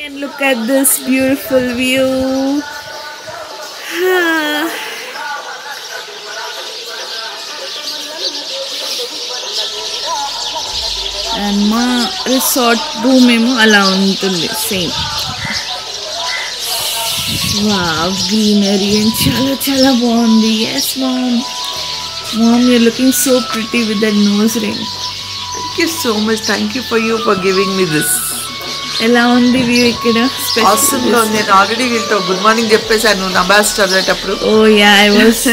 And look at this beautiful view. And మా resort room ఏమో అలా ఉంటుంది సేమ్ వావ్ గ్రీనరీ అండ్ చాలా చాలా బాగుంది yes ma'am ma'am you're looking so pretty with that nose ring Thank you so much. Thank you for you for giving me this. ఎలా ఉంది view ఇక్కడ? ఉంది. నేను ఆల్రెడీ వీళ్ళతో గుడ్ మార్నింగ్ చెప్పేశాను. నమాజ్ చదివేటప్పుడు. ఓ yeah I was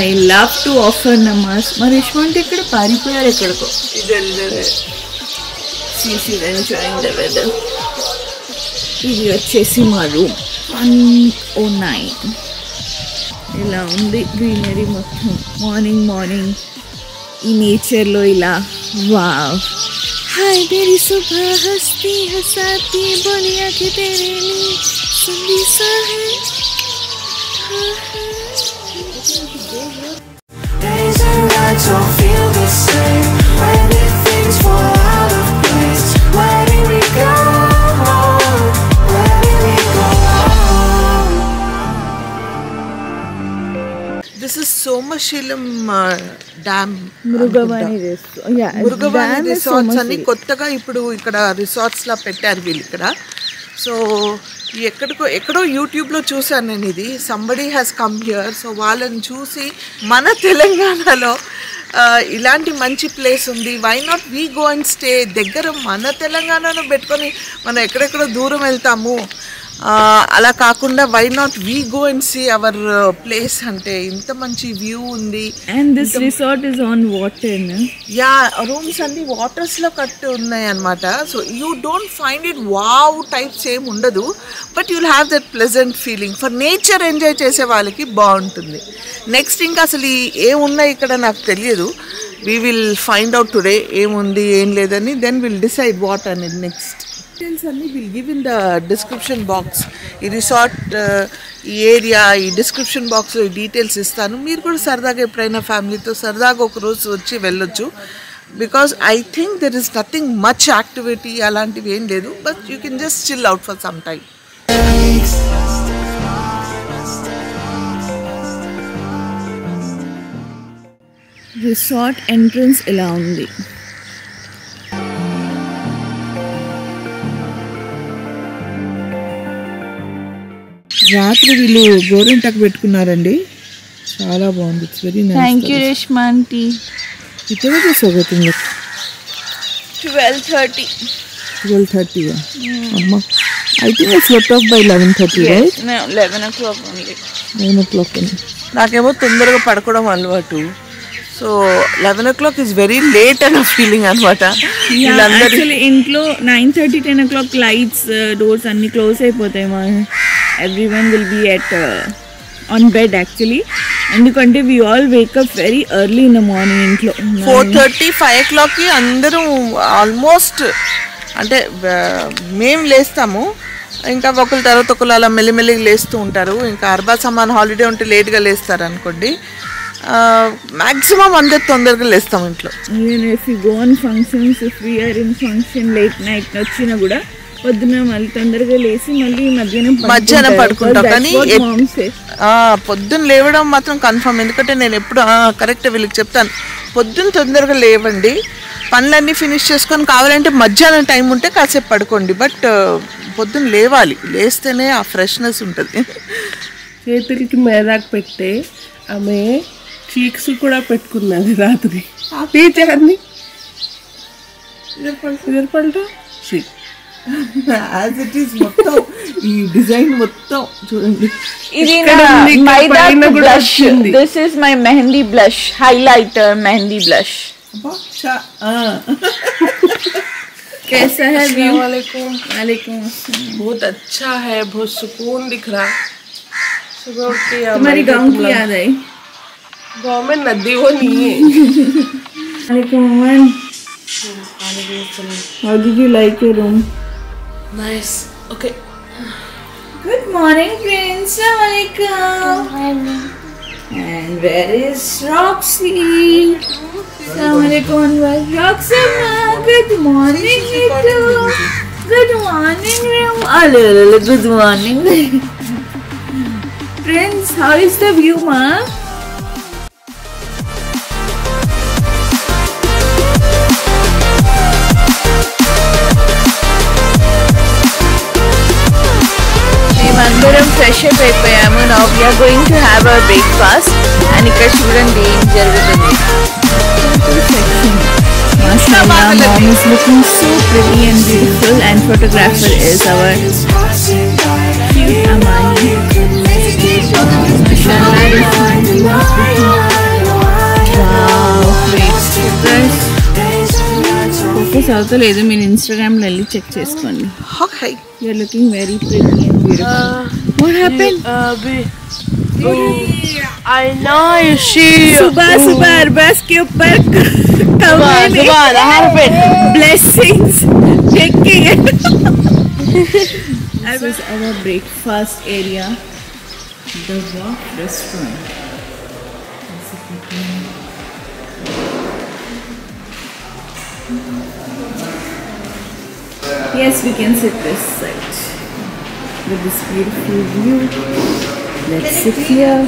I love to offer నమాజ్. మరి యశ్వంత్ ఇక్కడ పారిపోయారు ఎక్కడికో. సీసీ ఎంజాయింగ్ ద వెదర్ ఇది వచ్చేసి మా రూమ్ వన్ ఓ నైన్ ఇలా ఉంది గ్రీనరీ మొత్తం? మార్నింగ్ మార్నింగ్ ఈ నేచర్లో ఇలా వావ్ హాయ్ तेरी सुबह हंसती हंसाती बोलिया कि तेरे लिए संदेशा है Days and nights don't feel the same When did things fall Somasilam dam Mrugavani Murugavani resorts అని కొత్తగా ఇప్పుడు ఇక్కడ రిసార్ట్స్ లా పెట్టారు వీళ్ళు ఇక్కడ. సో ఎక్కడికో ఎక్కడో యూట్యూబ్లో చూశాను నేను ఇది. Somebody has come here so వాళ్ళని చూసి మన తెలంగాణలో ఇలాంటి మంచి ప్లేస్ ఉంది. Why not we go and stay దగ్గర మన తెలంగాణలో పెట్టుకొని మనం ఎక్కడెక్కడో దూరం వెళ్తాము. అలా కాకుండా why not we go and see our place అంటే ఇంత మంచి వ్యూ ఉంది. And this resort is on water yeah rooms అన్ని వాటర్స్లో కట్టి ఉన్నాయి అనమాట so you don't find it wow types ఏం ఉండదు. But you'll have that pleasant feeling for nature enjoy చేసే వాళ్ళకి బాగుంటుంది. నెక్స్ట్ ఇంకా అసలు ఈ ఏమున్నాయి ఇక్కడ నాకు తెలియదు. We will find out today ఏముంది ఏం లేదని. దెన్ విల్ డిసైడ్ వాట్ అనేది నెక్స్ట్ డీటెయిల్స్ అన్ని will give in the description box ఈ రిసార్ట్ uh, ఈ ఏరియా ఈ డిస్క్రిప్షన్ బాక్స్లో ఈ డీటెయిల్స్ ఇస్తాను. మీరు కూడా సరదాగా ఎప్పుడైనా ఫ్యామిలీతో సరదాగా ఒక రోజు వచ్చి వెళ్ళొచ్చు. Because I think there is nothing much activity అలాంటివి ఏం లేదు. But you can just chill out for some time resort entrance ఇలా ఉంది? రాత్రి వీళ్ళు గోరింటాకు పెట్టుకున్నారండి. చాలా బాగుంది. It's very thank you Reshma aunty ఇతర సగతుంది. ట్వెల్వ్ థర్టీ ట్వెల్వ్ థర్టీ అమ్మా I think it's let off by eleven thirty right eleven o'clock only nine o'clock నాకేమో తొందరగా పడుకోవడం అలవాటు. So eleven o'clock is very late అన్న feeling అనమాట ఇంట్లో nine thirty ten o'clock lights doors అన్ని close అయిపోతాయి మా. Everyone will be at on bed actually ఎందుకంటే we all wake up very early in the morning ఇంట్లో four thirty five ఓ క్లాక్కి అందరూ ఆల్మోస్ట్ అంటే మేము లేస్తాము. ఇంకా ఒకరి తర్వాత ఒకరు అలా మెల్లిమెల్లిగా లేస్తూ ఉంటారు. ఇంకా అర్బా సమాన్ హాలిడే ఉంటే లేట్గా లేస్తారు అనుకోండి. మ్యాక్సిమం అందరు తొందరగా లేస్తాం ఇంట్లో. Even if you go on functions if we're in function late night వచ్చినా కూడా పొద్దున మళ్ళీ తొందరగా లేసి మళ్ళీ మధ్యాహ్నం మధ్యాహ్నం. పడుకుంటాం కానీ. ఆ, పొద్దున్న లేవడం మాత్రం కన్ఫర్మ్ ఎందుకంటే నేను ఎప్పుడు కరెక్ట్ వీళ్ళకి చెప్తాను. పొద్దున్న తొందరగా లేవండి పనులన్నీ ఫినిష్ చేసుకొని కావాలంటే మధ్యాహ్నం టైం ఉంటే కాసేపు పడుకోండి. బట్ పొద్దున్న లేవాలి. లేస్తేనే ఆ ఫ్రెష్నెస్ ఉంటుంది. చేతులకి మేదాకు పెట్టే ఆమె చీక్స్ కూడా పెట్టుకున్నది రాత్రి. టీచర్ని ఇద్దరు పల్ట శ్రీ యాజ్ ఇట్ ఈస్ మొత్తం ఈ డిజైన్ మొత్తం చూడండి ఇది ఇక్కడ ఉంది, ఇక్కడ మైదా పైన కూడా బ్లష్ వచ్చింది. This is my mehndi blush highlighter mehndi blush అబ్బా, చా- ఆ. कैसा है व्यू वालेकुम वालेकुम बहुत अच्छा है बहुत सुकून दिख रहा सुबह उठ के यहाँ तुम्हारी बैठे गांव तुम की लोग। याद आई गाँव में नदी वो नहीं है वालेकुम अमन how did you like your room Nice. Okay. Good morning, Prince. Assalamualaikum. And where is Roxy? Assalamualaikum. Roxy, good morning, Ritu. Good morning, Rim. Ah, good morning. Prince, how is the view, ma? మేమందరం fresh up అయిపోయాము now we're going to have our breakfast and ఇక్కడ చూడండి ఏం జరుగుతుంది Mashallah, mom is looking so pretty and beautiful and photographer is our cute Amani. Wow, focus అవుతలేదు మీరు ఇన్స్టాగ్రామ్లో వెళ్ళి చెక్ చేసుకోండి Okay. You're looking very pretty and beautiful what happen अभी आई नो शी सुबह सुबह अरबाज के ऊपर कमरे में blessings taking it. this is our breakfast area, the Walk restaurant. Yes, we can sit this side. With this beautiful view. Let's sit here.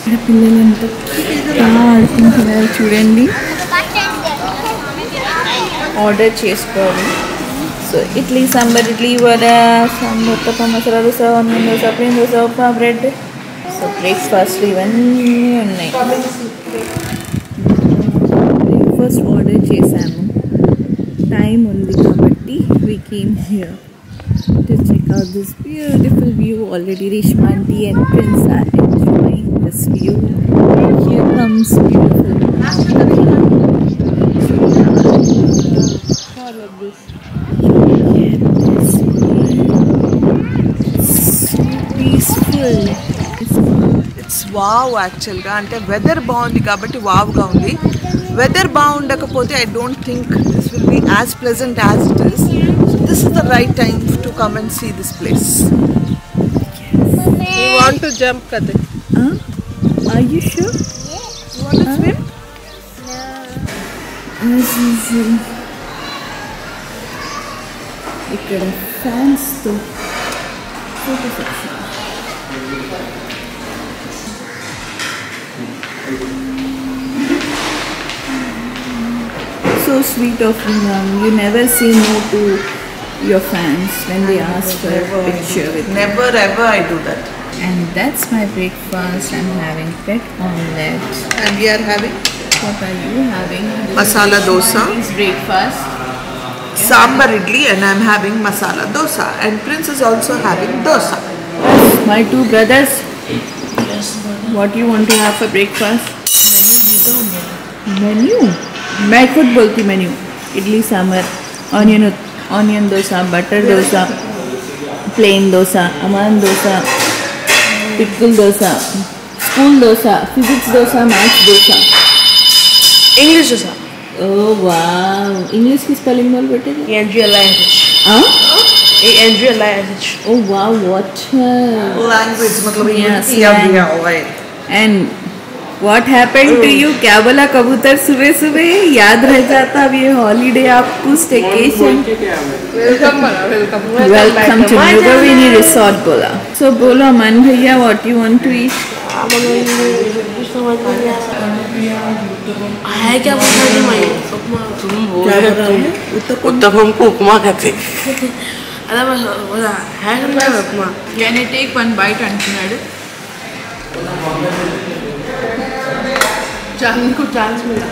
ఇక్కడ పిల్లలంతా ఆడుకుంటున్నారు చూడండి ఆర్డర్ చేసుకోవాలి. So idli sambar idli vada sambar uttappa masala dosa onion dosa plain dosa upma bread. So breakfast ఇవన్నీ ఉన్నాయి. Breakfast order చేశాము. Time ఉంది. కాబట్టి we came here to check out this beautiful view. Already Rishma aunty and Prince are enjoying this view. Here comes beautiful. So peaceful. It's wow యాక్చువల్గా అంటే weather బాగుంది కాబట్టి వావ్గా ఉంది weather బాగుండకపోతే I don't think will be as pleasant as it is. So this is the right time to come and see this place. You want to jump, Kadhi? Huh? Are you sure? Yes. You want to swim? No. This is ఇక్కడ too. so sweet of you. You never say no to your fans when they ask for a picture with Never ever I do that. And that's my breakfast. I'm having pet omelette. And we are having? What are you having? Masala dosa. breakfast. Sambar idli and I'm having masala dosa. And Prince is also having dosa. My two brothers. Yes. What do you want to have for breakfast? Menu. मैं खुद बोलती menu idli sambar onion onion dosa butter dosa plain dosa Aman dosa pickle dosa school dosa physics dosa maths dosa English dosa ओ वाह English किस calling में बेटे NG alliance हां NG alliance ओ वाह व्हाट लैंग्वेज मतलब ये CRB alright and what happen to you क्या बोला कबूतर? सुबह सुबह याद रह जाता अब ये हॉलीडे आपको staycation welcome to Mrugavani resort बोला। सो बोलो अमन भैया what you want to eat है क्या उत्तपम हमको उपमा कहते है upma? Can take one bite and चांद को चांस मिला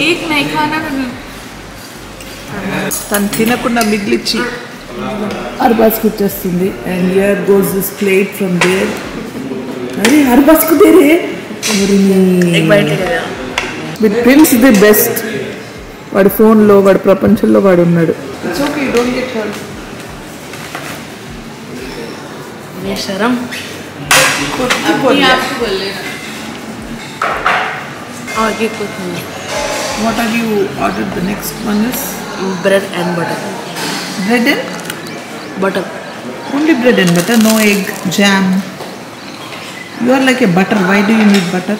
एक नहीं खाना తను తినకుండా మిగిలిచ్చి అర్బాస్కి వచ్చేస్తుంది and here goes this plate from there అరే అర్బాస్కు there with prince the best వాడి ఫోన్లో వాడి ప్రపంచంలో వాడు ఉన్నాడు it's okay don't get hurt बेशरम खुद ही बोल आगे कुछ नहीं What are you ordered? The next one is bread and butter. Bread and butter. Only bread and butter. No egg, jam. You are like a butter. Why do you need butter?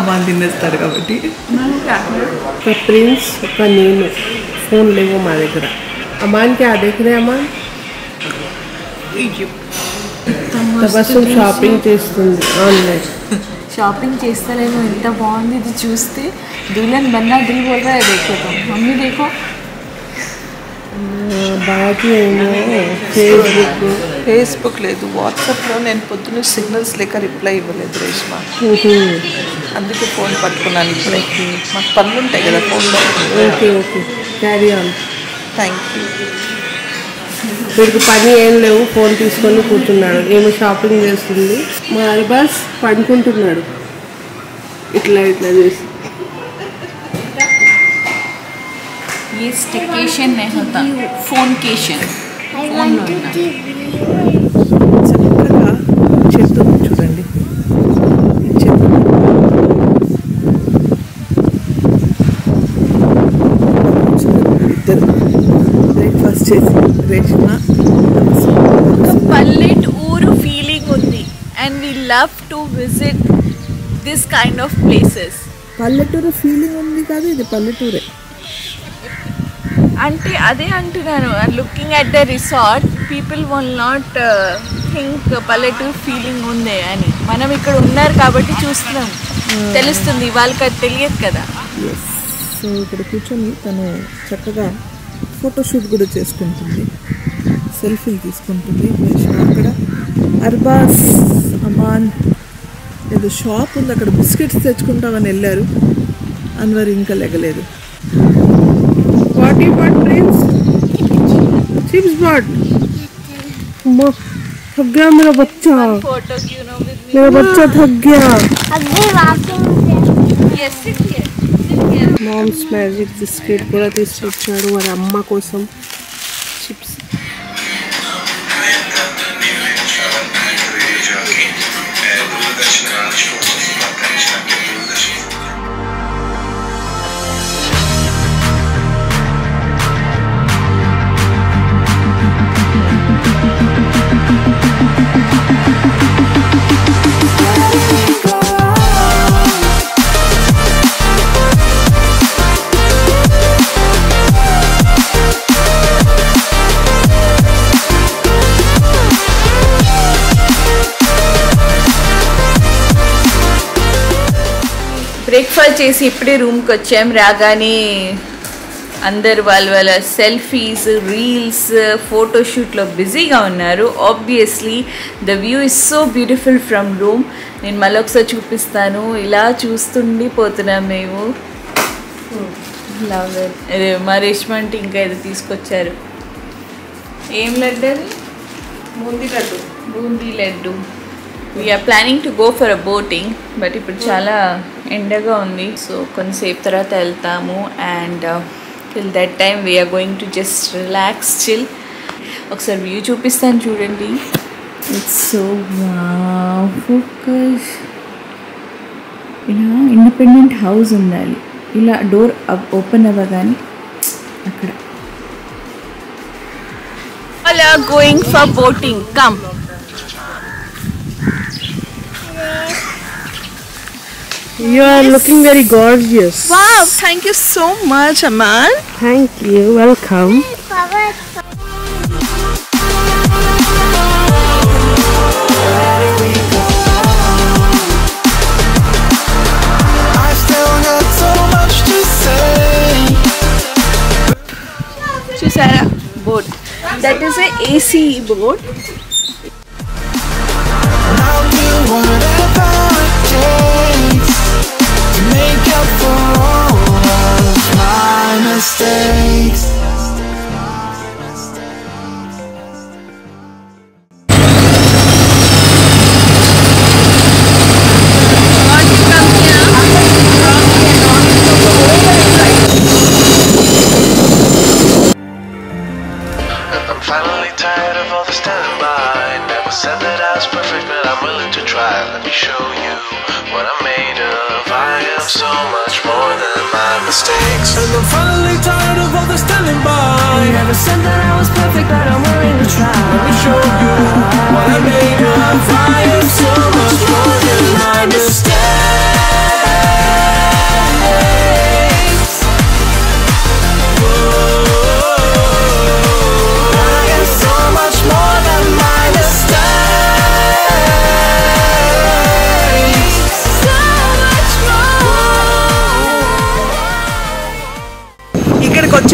కూర్చున్నాను ఏమన్నా కావాల్సి తినను అమ్మ తినేస్తారు కాబట్టి. ఒక Prince ఒక నేను ఫోన్ లేవు మా దగ్గర. అమ్మాయికి ఆ దగ్గరే అమ్మా. తబస్సు షాపింగ్ చేస్తుంది ఆన్లైన్. షాపింగ్ చేస్తలేము ఎంత బాగుంది ఇది చూస్తే. దుల్హన్ బన్నా దిల్ బోల్ రా దేఖో మమ్మీ దేఖో బాగా ఏమో ఫేస్బుక్ ఫేస్బుక్ లేదు వాట్సాప్లో నేను పొద్దున్న సిగ్నల్స్ లేక రిప్లై ఇవ్వలేదు రేష్మ అందుకే ఫోన్ పట్టుకున్నాను ఇప్పుడే మాకు పనులు ఉంటాయి కదా ఫోన్లో okay okay carry on thank you వీడికి పని ఏం లేవు ఫోన్ తీసుకొని కూర్చున్నాడు ఏమో షాపింగ్ చేస్తుంది మా అర్బాస్ పండుకుంటున్నాడు ఇట్లా ఇట్లా చేసి ये स्टिकेशन नहीं होता फोन అసలు చెట్టు చూడండి చెట్టు ఇద్దరు బ్రేక్ఫాస్ట్ చేసి రేచిన పల్లెటూరు ఫీలింగ్ ఉంది. And we love to visit this kind of places పల్లెటూరు ఫీలింగ్ ఉంది కాదు ఇది పల్లెటూరే. అంటే అదే అంటున్నాను. Looking at the resort people will not think పల్లెటూరు ఫీలింగ్ ఉంది అని. మనం ఇక్కడ ఉన్నారు కాబట్టి చూస్తున్నాం. తెలుస్తుంది. వాళ్ళకి అది తెలియదు కదా. సో ఇక్కడ కూర్చొని తను చక్కగా ఫోటోషూట్ కూడా చేసుకుంటుంది. సెల్ఫీలు తీసుకుంటుంది. అక్కడ అర్బాస్ అమాన్ ఏదో షాప్ ఉంది. అక్కడ బిస్కెట్స్ తెచ్చుకుంటామని వెళ్ళారు. అన్వర్ ఇంకా లెగలేదు. What you bought, chips Chips थक गया मेरा बच्चा। मेरा बच्चा थक गया। मॉम्स मैजिक बिस्किट पूरा तीस चूड़ू और अम्मा को सब। చేసి ఇప్పుడే రూమ్కి వచ్చాం. రాగానే అందరు వాళ్ళ వాళ్ళ సెల్ఫీస్ రీల్స్ ఫోటోషూట్లో బిజీగా ఉన్నారు. Obviously the view is so beautiful from room నేను మళ్ళీ ఒకసారి చూపిస్తాను. ఇలా చూస్తుండి పోతున్నాం మేము అదే మా రేష్మ అంటే ఇంకా ఏదో తీసుకొచ్చారు. ఏం లడ్డు అది? Boondi laddu. Boondi laddu. We're planning to go for a boating but ఇప్పుడు చాలా ఎండగా ఉంది. సో కొంతసేపు తర్వాత వెళ్తాము and till that time we're going to just relax chill ఒకసారి వ్యూ చూపిస్తాను చూడండి. ఇట్స్ సో ఫోకస్ ఇలా ఇండిపెండెంట్ హౌస్ ఉండాలి. ఇలా డోర్ ఓపెన్ అవ్వగానే అక్కడ. అలా going for boating come You are looking very gorgeous. Wow, thank you so much, Aman. Thank you. Welcome. I still got so much to say.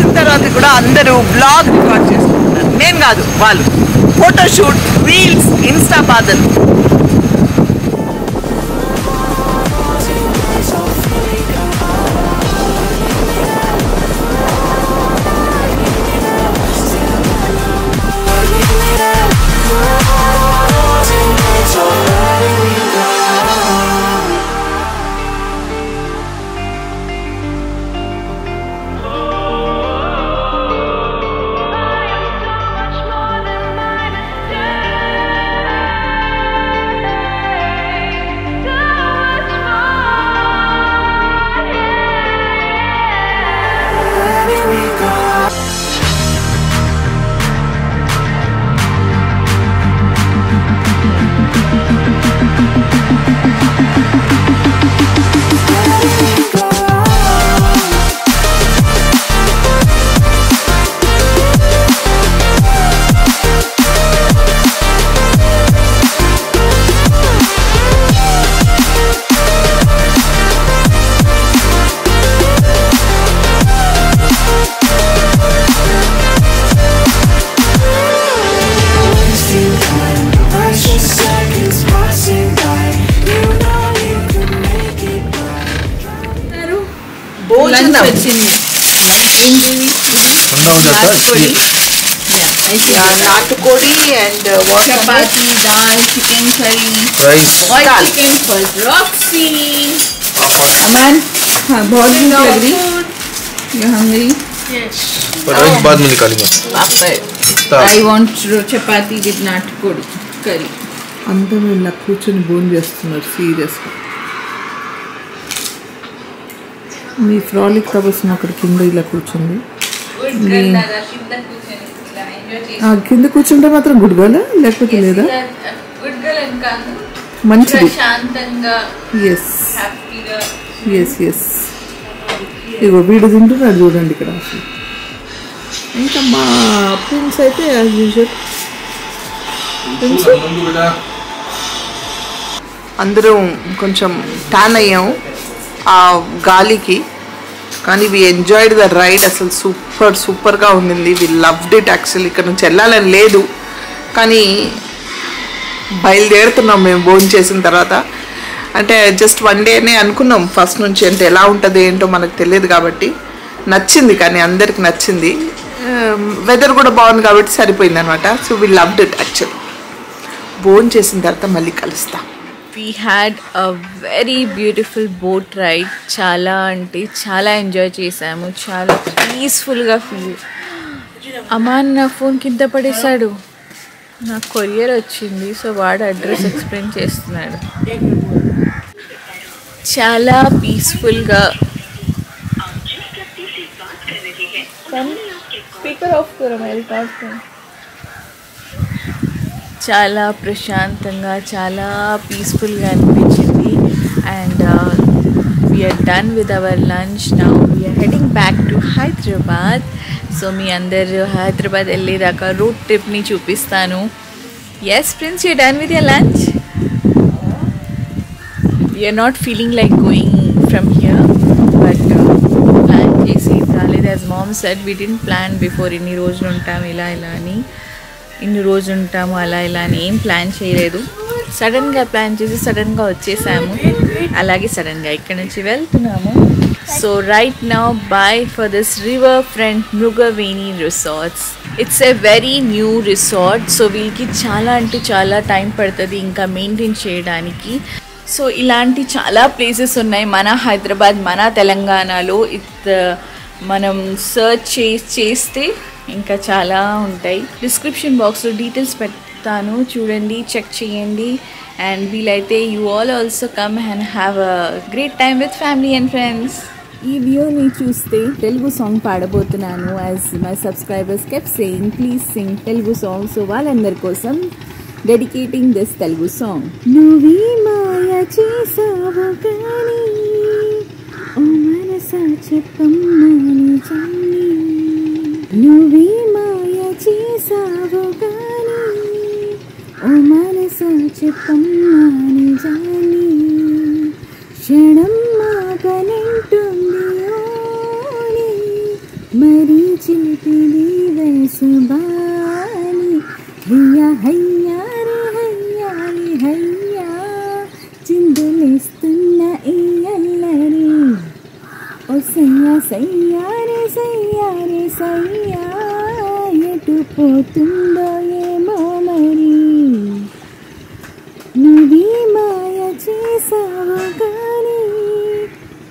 వచ్చిన తర్వాత కూడా అందరూ బ్లాగ్ రికార్డ్ చేసుకుంటున్నారు నేను కాదు వాళ్ళు. ఫోటోషూట్ రీల్స్ ఇన్స్టా బాధలు And chapati dal chicken curry rice और दाल। चिकन फॉर रॉक्सी अमन हाँ बहुत भूख लग रही यू हंग्री రైస్ బాద్ में निकालेंगे पापड़ दाल। आई वांट चपाती विद नाटकोड़ी करी అంతా ఇలా కూర్చొని భోజనం చేస్తున్నారు సీరియస్గా మీ ఫ్రాలిక్ కబర్స్ అక్కడ కింద ఇలా కూర్చుంది ఆ, కింద కూర్చుంటే మాత్రం గుడ్ గర్ల్ లేకపోతే లేదా? గుడ్ గర్ల్ మంచిది. ఎస్ ఎస్ ఎస్ ఇగో వీడు తింటున్నాడు చూడండి ఇక్కడ. ఇంకా మా ప్రిన్స్ అయితే యాజ్ యూజువల్ అందరం కొంచెం టాన్ అయ్యాం ఆ గాలికి. కానీ వి ఎంజాయిడ్ ద రైడ్ అసలు సూపర్ సూపర్గా ఉండింది. వి లవ్డ్ ఇట్ యాక్చువల్ ఇక్కడ నుంచి వెళ్ళాలని లేదు. కానీ బయలుదేరుతున్నాం మేము భోజనం చేసిన తర్వాత. అంటే జస్ట్ వన్ డేనే అనుకున్నాం ఫస్ట్ నుంచి అంటే ఎలా ఉంటుంది ఏంటో మనకు తెలియదు కాబట్టి. నచ్చింది కానీ అందరికి నచ్చింది. Um, వెదర్ కూడా బాగుంది కాబట్టి సరిపోయింది అనమాట so we loved it actual భోజనం చేసిన తర్వాత మళ్ళీ కలుస్తాం. We had a very beautiful boat ride చాలా అంటే చాలా ఎంజాయ్ చేసాము. చాలా పీస్ఫుల్గా ఫీల్ అమాన్ నా ఫోన్ కింద పడేశాడు. నాకు కొరియర్ వచ్చింది సో వాడు అడ్రస్ ఎక్స్ప్లెయిన్ చేస్తున్నాడు. చాలా పీస్ఫుల్గా స్పీకర్ ఆఫ్ చాలా ప్రశాంతంగా చాలా పీస్ఫుల్గా అనిపించింది. And we're done with our lunch lunch. We're heading back to Hyderabad so మీ అందరు హైదరాబాద్ వెళ్ళేదాకా రూట్ ట్రిప్ని చూపిస్తాను. Yes friends you done with your lunch we're not feeling like going from here but plan చేసి రాలేదు. As mom said we didn't plan before ఇన్ని రోజులు ఉంటాం ఇలా ఇలా అని. ఇన్ని రోజులు ఉంటాము అలా ఇలా అని ఏం ప్లాన్ చేయలేదు. సడన్గా ప్లాన్ చేసి సడన్గా వచ్చేసాము. అలాగే సడన్గా ఇక్కడ నుంచి వెళ్తున్నాము. So right now bye for this river front Mrugaveni resorts it's a very new resort so వీళ్ళకి చాలా అంటే చాలా టైం పడుతుంది ఇంకా మెయింటైన్ చేయడానికి. సో ఇలాంటి చాలా ప్లేసెస్ ఉన్నాయి. మన హైదరాబాద్ మన తెలంగాణలో ఇత్ మనం సర్చ్ చే చేస్తే ఇంకా చాలా ఉంటాయి. డిస్క్రిప్షన్ బాక్స్లో డీటెయిల్స్ పెడతాను. చూడండి చెక్ చేయండి. అండ్ వీలైతే you all also come and have a great time with family and friends ఈ వీడియోని చూస్తే Telugu song పాడబోతున్నాను. As my subscribers kept saying please sing Telugu song so వాళ్ళందరి కోసం డెడికేటింగ్ దిస్ తెలుగు సాంగ్ నువ్వే మాయ చేసావు కానీ ఓ మనసా చెప్పమ్మని జన్ని నువ్వే మాయ చేసావు కానీ ఓ మనసా చెప్పమ్మని పోతుందో ఏమో మరి. నువ్వే మాయ చేసావు కానీ?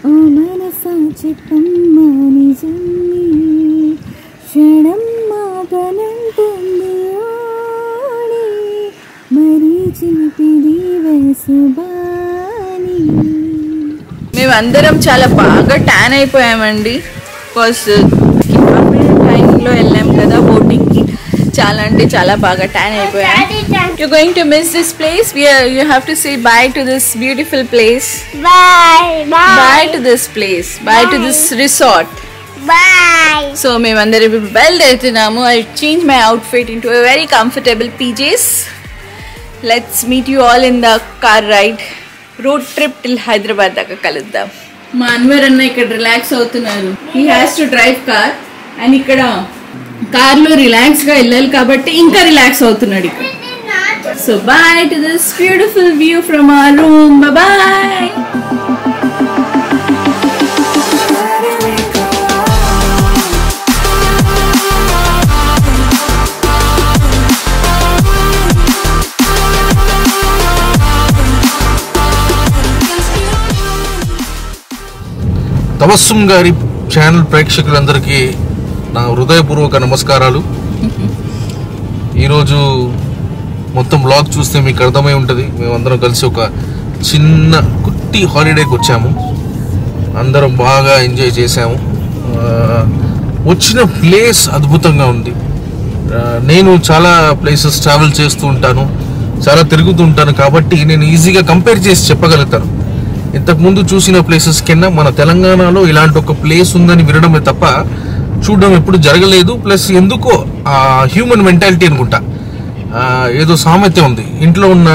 ఓ మనసా చెప్పమ్మా నిజం క్షణం మాటనంటుంది మరి చిలిపిది వసుబాని. మేమందరం చాలా బాగా ట్యాన్ అయిపోయామండి. బికాస్ టైంలో వెళ్ళాం కదా బోటింగ్కి చాలా అంటే చాలా బాగా ట్యాన్ అయిపోయాం you going to miss this place you have to say bye to this beautiful place. Bye to this place bye to this resort. So మేమందరం బయలుదేరుతున్నాము. I change my outfit into very comfortable PJs let's meet you all in the car ride road trip till Hyderabad దాకా కలుద్దాం. మా అన్వర్ అన్న ఇక్కడ relax అవుతున్నారు. He has to drive car and ఇక్కడ కార్లో రిలాక్స్గా వెళ్ళాలి కాబట్టి ఇంకా రిలాక్స్ అవుతున్నాడు ఇక్కడ. So bye to this beautiful view from a room bye Tabassum గారి ఛానల్ ప్రేక్షకులందరికీ నా హృదయపూర్వక నమస్కారాలు. ఈరోజు మొత్తం బ్లాగ్ చూస్తే మీకు అర్థమై ఉంటుంది. మేమందరం కలిసి ఒక చిన్న కుట్టి హాలిడేకి వచ్చాము. అందరం బాగా ఎంజాయ్ చేసాము వచ్చిన ప్లేస్ అద్భుతంగా ఉంది. నేను చాలా ప్లేసెస్ ట్రావెల్ చేస్తూ ఉంటాను. చాలా తిరుగుతూ ఉంటాను కాబట్టి నేను ఈజీగా కంపేర్ చేసి చెప్పగలుగుతాను. ఇంతకుముందు చూసిన ప్లేసెస్ కింద మన తెలంగాణలో ఇలాంటి ఒక ప్లేస్ ఉందని వినడమే తప్ప చూడడం ఎప్పుడు జరగలేదు. ప్లస్ ఎందుకో ఆ హ్యూమన్ మెంటాలిటీ అనుకుంటా. ఏదో సామెత ఉంది. ఇంట్లో ఉన్న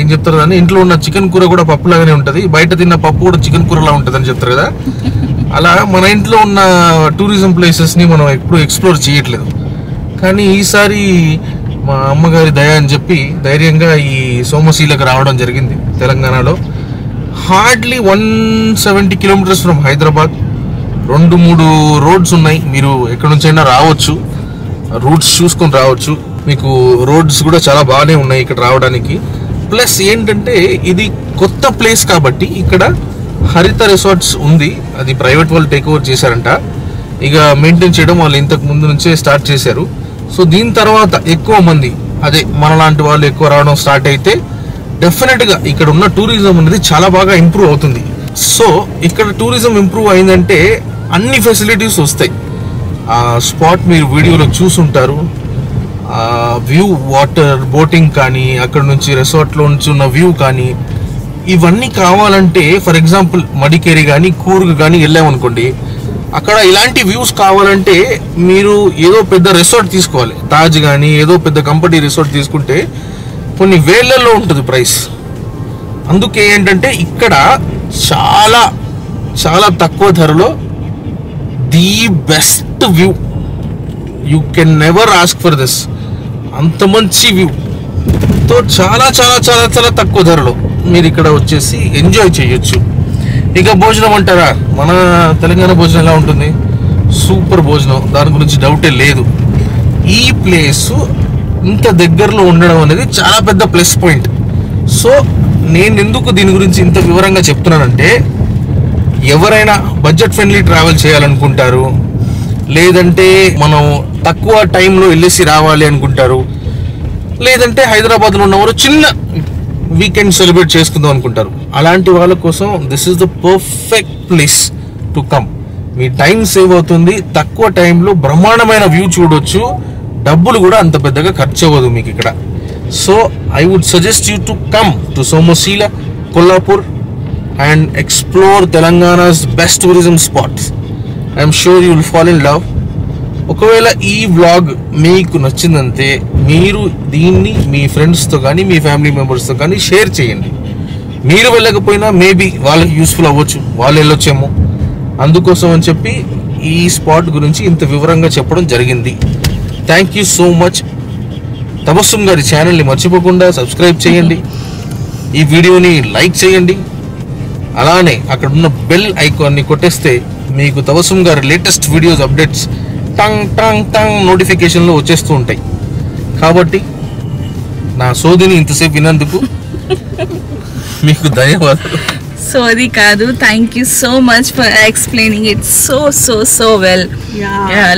ఏం చెప్తారు కానీ ఇంట్లో ఉన్న చికెన్ కూర కూడా పప్పులాగానే ఉంటుంది. బయట తిన్న పప్పు కూడా చికెన్ కూరలా ఉంటుంది అని చెప్తారు కదా. అలా మన ఇంట్లో ఉన్న టూరిజం ప్లేసెస్ని మనం ఎప్పుడు ఎక్స్ప్లోర్ చేయట్లేదు. కానీ ఈసారి మా అమ్మగారి దయ అని చెప్పి ధైర్యంగా ఈ సోమశీలకు రావడం జరిగింది తెలంగాణలో. Hardly one seventy kilometers from Hyderabad. రెండు మూడు రోడ్స్ ఉన్నాయి. మీరు ఎక్కడి నుంచైనా రావచ్చు. రూట్స్ చూసుకొని రావచ్చు. మీకు రోడ్స్ కూడా చాలా బాగానే ఉన్నాయి ఇక్కడ రావడానికి. ప్లస్ ఏంటంటే ఇది కొత్త ప్లేస్ కాబట్టి ఇక్కడ హరిత రిసార్ట్స్ ఉంది. అది ప్రైవేట్ వాళ్ళు టేక్ ఓవర్ చేశారంట. ఇక మెయింటైన్ చేయడం వాళ్ళు ఇంతకు ముందు నుంచే స్టార్ట్ చేశారు. సో దీని తర్వాత ఎక్కువ మంది అదే మనలాంటి వాళ్ళు ఎక్కువ రావడం స్టార్ట్ అయితే డెఫినెట్గా ఇక్కడ ఉన్న టూరిజం అనేది చాలా బాగా ఇంప్రూవ్ అవుతుంది. సో ఇక్కడ టూరిజం ఇంప్రూవ్ అయిందంటే అన్ని ఫెసిలిటీస్ వస్తాయి. ఆ స్పాట్ మీరు వీడియోలో చూసుంటారు. వ్యూ వాటర్ బోటింగ్ కానీ అక్కడ నుంచి రిసార్ట్లో నుంచి ఉన్న వ్యూ కానీ ఇవన్నీ కావాలంటే ఫర్ ఎగ్జాంపుల్ మడికేరి కానీ కూర్గ్ కానీ వెళ్ళామనుకోండి అక్కడ ఇలాంటి వ్యూస్ కావాలంటే మీరు ఏదో పెద్ద రిసార్ట్ తీసుకోవాలి. తాజ్ కానీ ఏదో పెద్ద కంపెనీ రిసార్ట్ తీసుకుంటే కొన్ని వేలల్లో ఉంటుంది ప్రైస్ అందుకే ఏంటంటే ఇక్కడ చాలా చాలా తక్కువ ధరలో the best view. You can never ask for this అంత మంచి వ్యూ. తో చాలా చాలా చాలా చాలా తక్కువ ధరలో. మీరు ఇక్కడ వచ్చేసి ఎంజాయ్ చేయొచ్చు. ఇక భోజనం అంటారా? మన తెలంగాణ భోజనం ఎలా ఉంటుంది? సూపర్ భోజనం. దాని గురించి డౌటే లేదు. ఈ ప్లేస్ ఇంత దగ్గరలో ఉండడం అనేది చాలా పెద్ద ప్లస్ పాయింట్ సో నేను ఎందుకు దీని గురించి ఇంత వివరంగా చెప్తున్నానంటే ఎవరైనా బడ్జెట్ ఫ్రెండ్లీ ట్రావెల్ చేయాలనుకుంటారు లేదంటే మనం తక్కువ టైంలో వెళ్ళేసి రావాలి అనుకుంటారు లేదంటే హైదరాబాద్లో ఉన్నవారు చిన్న వీకెండ్ సెలబ్రేట్ చేసుకుందాం అనుకుంటారు. అలాంటి వాళ్ళ కోసం this is the perfect place to come me time save అవుతుంది తక్కువ టైంలో బ్రహ్మాండమైన వ్యూ చూడొచ్చు డబ్బులు కూడా అంత పెద్దగా ఖర్చు అవ్వదు మీకు ఇక్కడ. So I would suggest you to come to Somasila Kollapur and explore Telangana's best tourism spots I'm sure you will fall in love ఒకవేళ ఈ వ్లాగ్ మీకు నచ్చిందంటే మీరు దీన్ని మీ ఫ్రెండ్స్తో కానీ మీ ఫ్యామిలీ మెంబర్స్తో కానీ షేర్ చేయండి. మీరు వెళ్ళకపోయినా మేబీ వాళ్ళకి యూస్ఫుల్ అవ్వచ్చు. వాళ్ళు వెళ్ళొచ్చేమో. అందుకోసం అని చెప్పి ఈ స్పాట్ గురించి ఇంత వివరంగా చెప్పడం జరిగింది. Thank you so much Tabassum గారి ఛానల్ని మర్చిపోకుండా సబ్స్క్రైబ్ చేయండి. ఈ వీడియోని లైక్ చేయండి. అలానే అక్కడ ఉన్న బెల్ ఐకాన్ని కొట్టేస్తే మీకు తవసుం గారి లేటెస్ట్ వీడియోస్ అప్డేట్స్ టంగ్ టంగ్ టంగ్ నోటిఫికేషన్లో వచ్చేస్తూ ఉంటాయి. కాబట్టి నా సోదిని ఇంతసేపు విన్నందుకు మీకు ధన్యవాదాలు. సో అది కాదు thank you so much for explaining it so so so well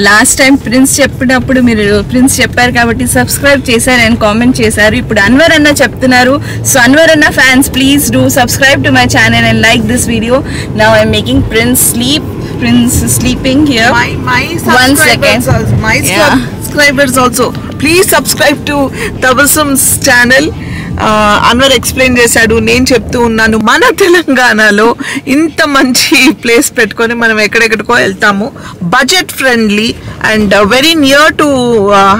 last time Prince చెప్పినప్పుడు మీరు ప్రిన్స్ చెప్పారు కాబట్టి సబ్స్క్రైబ్ చేశారు అండ్ కామెంట్ చేశారు. ఇప్పుడు అన్వర్ అన్న చెప్తున్నారు. సో అన్వర్ అన్న fans please do subscribe to my channel and like this video now I'm making Prince sleep Prince sleeping here my my One second. also, my Yeah. subscribers also. Please subscribe to Tabasum's channel. Anwar explain చేశాడు నేను చెప్తూ ఉన్నాను మన తెలంగాణలో ఇంత మంచి place పెట్టుకొని మనం ఎక్కడెక్కడికో వెళ్తాము. Budget friendly and very near to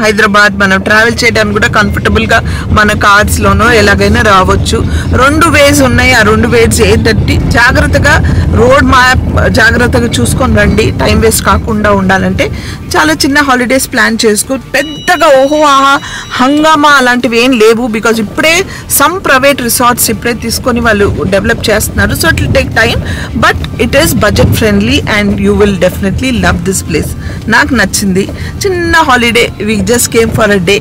Hyderabad మనం ట్రావెల్ చేయడానికి కూడా కంఫర్టబుల్గా మన కార్స్లోనో ఎలాగైనా రావచ్చు. రెండు వేస్ ఉన్నాయి. ఆ రెండు వేస్ ఏంటంటే జాగ్రత్తగా రోడ్ మ్యాప్ జాగ్రత్తగా చూసుకొని రండి. టైం వేస్ట్ కాకుండా ఉండాలంటే చాలా చిన్న హాలిడేస్ ప్లాన్ చేసుకో. పెద్దగా ఓహో ఆహా హంగామా అలాంటివి ఏం లేవు. బికాజ్ ఇప్పుడే సమ్ ప్రైవేట్ రిసార్ట్స్ ఇప్పుడే తీసుకొని వాళ్ళు డెవలప్ చేస్తున్నారు. So it take time but it is budget friendly and you will definitely love this place నాకు నచ్చింది. చిన్న holiday we just came for a day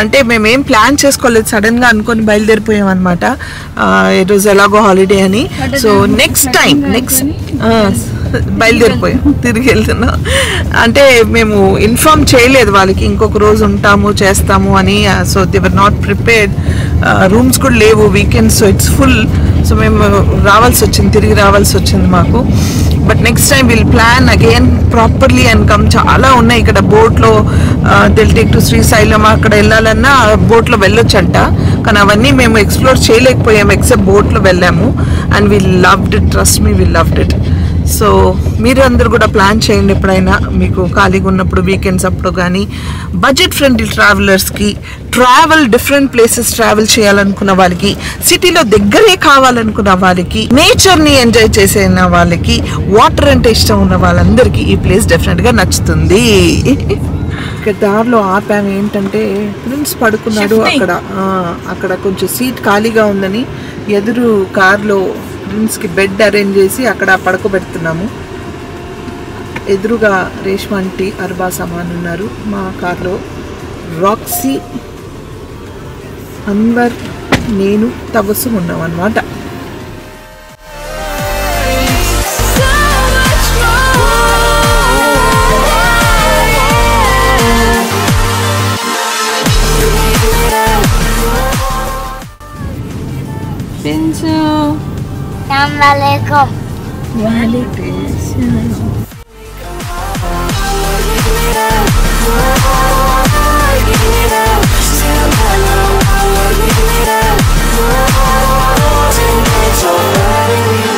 అంటే మేము ఏం ప్లాన్ చేసుకోలేదు సడన్గా అనుకొని బయలుదేరిపోయాం అనమాట ఈరోజు ఎలాగో హాలిడే అని. సో నెక్స్ట్ టైం నెక్స్ట్ బయలుదేరిపోయాం. తిరిగి వెళ్తున్నాం. అంటే మేము ఇన్ఫార్మ్ చేయలేదు వాళ్ళకి. ఇంకొక రోజు ఉంటాము చేస్తాము అని. So they were not prepared rooms కూడా లేవు. Weekends so it's full so మేము రావాల్సి వచ్చింది. తిరిగి రావాల్సి వచ్చింది మాకు. But next time will plan again properly and come చాలా ఉన్నాయి ఇక్కడ బోట్లో దిల్ టేక్ టు శ్రీశైలం అక్కడ వెళ్ళాలన్నా బోట్లో వెళ్ళొచ్చంట. కానీ అవన్నీ మేము ఎక్స్ప్లోర్ చేయలేకపోయాము ఎక్సెప్ట్ బోట్లో వెళ్ళాము. And we loved it trust me we loved it so మీరు అందరూ కూడా ప్లాన్ చేయండి ఎప్పుడైనా మీకు ఖాళీగా ఉన్నప్పుడు వీకెండ్స్ అప్పుడు కానీ బడ్జెట్ ఫ్రెండ్లీ ట్రావెలర్స్కి ట్రావెల్ డిఫరెంట్ ప్లేసెస్ ట్రావెల్ చేయాలనుకున్న వాళ్ళకి సిటీలో దగ్గరే కావాలనుకున్న వాళ్ళకి నేచర్ని ఎంజాయ్ చేసే వాళ్ళకి వాటర్ అంటే ఇష్టం ఉన్న వాళ్ళందరికీ ఈ ప్లేస్ డెఫినెట్గా నచ్చుతుంది. ఇక్కడ దారిలో ఆపాము ఏంటంటే ప్రిన్స్ పడుకున్నాడు అక్కడ. ఆ, అక్కడ కొంచెం సీట్ ఖాళీగా ఉందని ఎదురు కార్లో ప్రిన్స్కి బెడ్ అరేంజ్ చేసి అక్కడ పడుకోబెడుతున్నాము. ఎదురుగా రేష్మ అర్బా సమాన్ ఉన్నారు. మా కార్లో రాక్సీ అన్వర్ నేను తబస్సు ఉన్నాం అన్నమాట Assalamualaikum. Waalaikumsalam. Give it.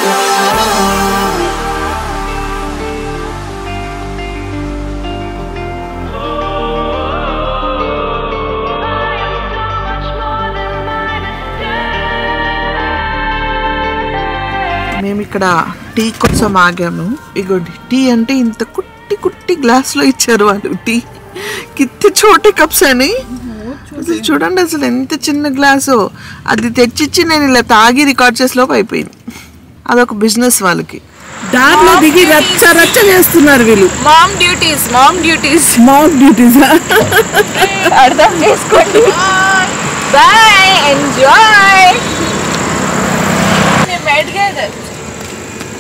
ఇక్కడ టీ కోసం ఆగాము ఇగోండి టీ అంటే ఇంత కుట్టి కుట్టి గ్లాస్లో ఇచ్చారు వాళ్ళు. టీ. కిత్తి చోటే కప్స్ అని. అసలు చూడండి అసలు ఎంత చిన్న గ్లాసు. అది తెచ్చిచ్చి నేను ఇలా తాగి రికార్డ్ చేసేలోపు అయిపోయింది. అదొక బిజినెస్ వాళ్ళకి. దారిలో దిగి రచ్చ రచ్చ చేస్తున్నారు వీళ్ళు. Mom duties mom duties mouth duties అర్థం చేసుకోండి. బాయ్ ఎంజాయ్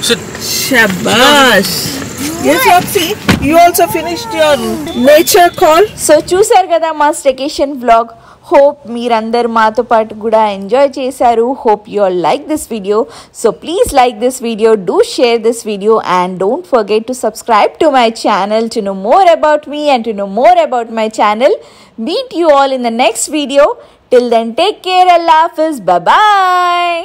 శబాష్ Yes, Roxy, you also finished your nature call. So చూసారు కదా మా స్టెకేషన్ వ్లాగ్ హోప్ మీరందరు మాతో పాటు కూడా ఎంజాయ్ చేశారు hope you all like this video so please like this video do share this video and don't forget to subscribe to my channel to know more about me and to know more about my channel meet you all in the next video till then take care అల్లాఫిస్ bye